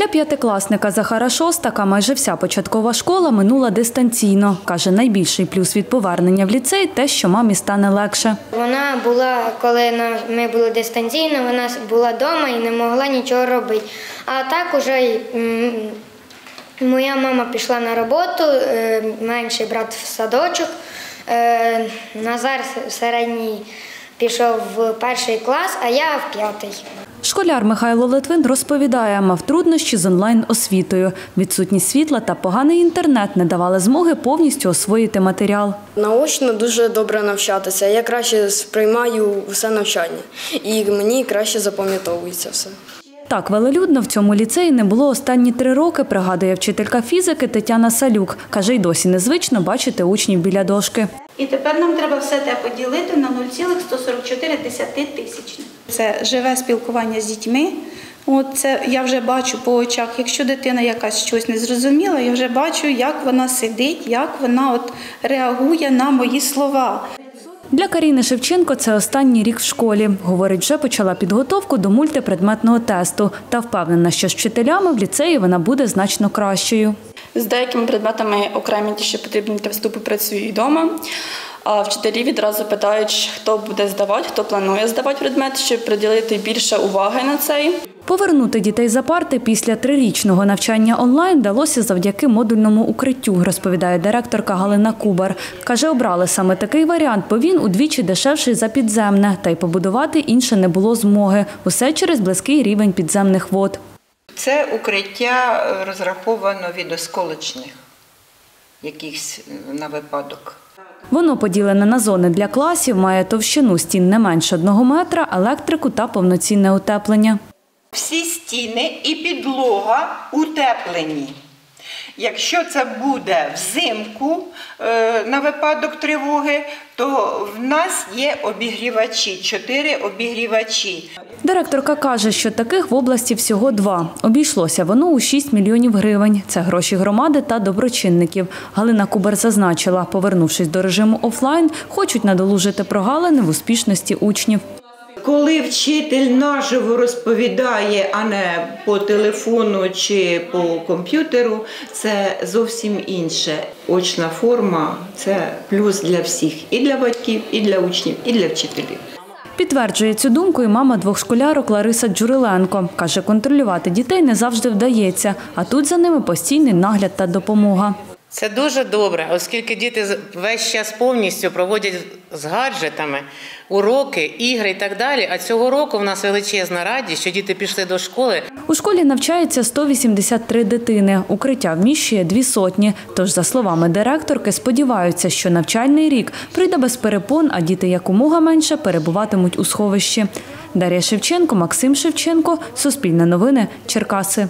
Для п'ятикласника Захара Шостака майже вся початкова школа минула дистанційно. Каже, найбільший плюс від повернення в ліцей те, що мамі стане легше. Вона була, коли ми були дистанційно, вона була вдома і не могла нічого робити. А так уже моя мама пішла на роботу, е, менший брат в садочок, е, Назар середній пішов в перший клас, а я в п'ятий. Школяр Михайло Литвин розповідає, мав труднощі з онлайн-освітою. Відсутність світла та поганий інтернет не давали змоги повністю освоїти матеріал. Наочно дуже добре навчатися. Я краще сприймаю все навчання, і мені краще запам'ятовується все. Так велелюдно в цьому ліцеї не було останні три роки, пригадує вчителька фізики Тетяна Салюк. Каже, й досі незвично бачити учнів біля дошки. І тепер нам треба все те поділити на 0,144 тисячних. Це живе спілкування з дітьми. От це я вже бачу по очах. Якщо дитина якась щось не зрозуміла, я вже бачу, як вона сидить, як вона от реагує на мої слова. Для Каріни Шевченко це останній рік в школі. Говорить, вже почала підготовку до мультипредметного тесту та впевнена, що з вчителями в ліцеї вона буде значно кращою. З деякими предметами окремі ті, що потрібні для вступу, працюю і вдома. А вчителі відразу питають, хто буде здавати, хто планує здавати предмет, щоб приділити більше уваги на цей. Повернути дітей за парти після трирічного навчання онлайн вдалося завдяки модульному укриттю, розповідає директорка Галина Кубар. Каже, обрали саме такий варіант, бо він удвічі дешевший за підземне, та й побудувати інше не було змоги. Усе через близький рівень підземних вод. Це укриття розраховано від осколочних якихось на випадок. Воно поділене на зони для класів, має товщину стін не менше одного метра, електрику та повноцінне утеплення. Всі стіни і підлога утеплені. Якщо це буде взимку е, на випадок тривоги, то в нас є обігрівачі, чотири обігрівачі. Директорка каже, що таких в області всього два. Обійшлося воно у 6 мільйонів гривень. Це гроші громади та доброчинників. Галина Кубер зазначила, повернувшись до режиму офлайн, хочуть надолужити прогалини в успішності учнів. Коли вчитель наживо розповідає, а не по телефону чи по комп'ютеру, це зовсім інше. Очна форма це плюс для всіх і для батьків, і для учнів, і для вчителів. Підтверджує цю думку і мама двох школярок Лариса Джуриленко. Каже, контролювати дітей не завжди вдається, а тут за ними постійний нагляд та допомога. Це дуже добре, оскільки діти весь час повністю проводять з гаджетами уроки, ігри і так далі. А цього року в нас величезна радість, що діти пішли до школи. У школі навчається 183 дитини. Укриття вміщує дві сотні. Тож, за словами директорки, сподіваються, що навчальний рік прийде без перепон, а діти якомога менше перебуватимуть у сховищі. Дар'я Шевченко, Максим Шевченко, Суспільне новини, Черкаси.